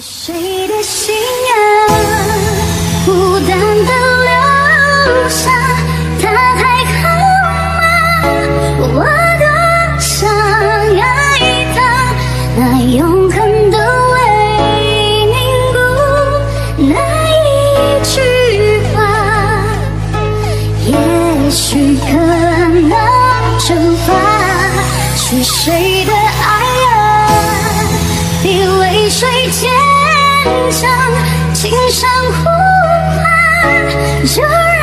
是谁的心啊孤单的留下他还好吗我多想爱他那永恒的泪凝固那一句话也许可能蒸发是谁的爱啊？比泪水坚一场呼唤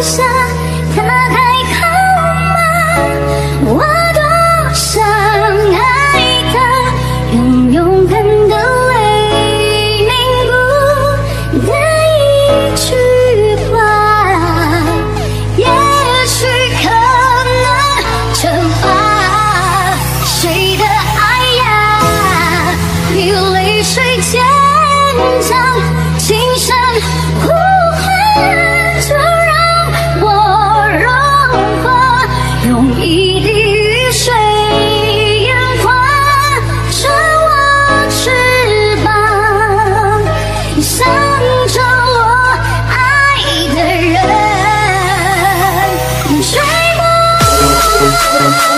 下，他还好吗？我多想爱他，用永恒的泪凝固的一句话，也许可能惩罚谁的爱呀？比泪水坚强。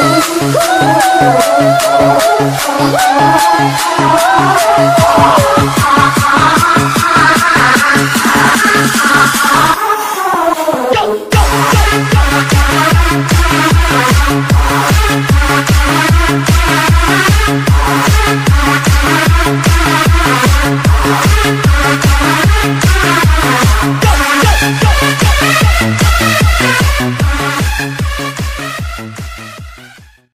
Ha ha ha ha!